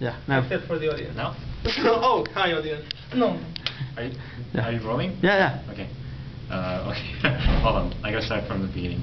Yeah. Now. Except for the audience. Now? oh, hi audience. No. Are you, Yeah. are you rolling? Yeah, yeah. Okay. Uh, okay. Hold on. I gotta start from the beginning.